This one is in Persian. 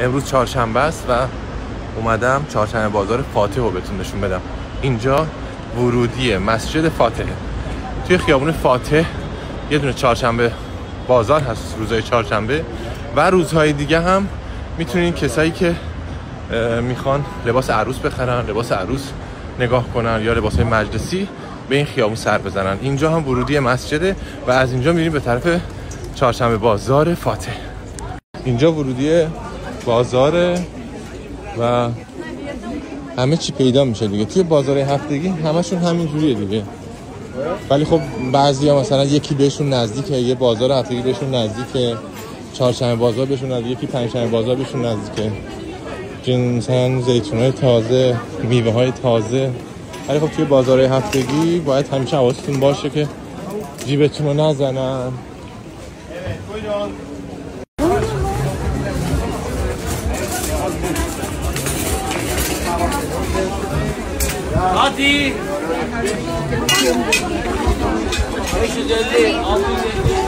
امروز چهارشنبه است و اومدم چهارشنبه بازار فاتح رو بهتون نشون بدم. اینجا ورودی مسجد فاتحه توی خیابون فاتح یه دونه چهارشنبه بازار هست روزهای چهارشنبه. و روزهای دیگه هم می‌تونین کسایی که می‌خوان لباس عروس بخرن لباس عروس نگاه کنن یا لباس های مجلسی به این خیابون سر بزنن. اینجا هم ورودی مسجده و از اینجا میریم به طرف چهارشنبه بازار فاتح. اینجا ورودی بازار و همه چی پیدا میشه دیگه. توی بازار هفتگی همشون همین جوریه دیگه. ولی خب بعضی ها مثلا یکی بهشون نزدیکه یه بازار هفتگی بهشون نزدیکه چهارشنبه بازار بهشون نزدیکه یکی پنجشنبه بازار بهشون نزدیکه. مثلا زیتون های تازه میوه های تازه. ولی خب توی بازار هفتگی باید همیشه حواستون باشه که جیبتون رو نزنن. Hadi. 550, 650.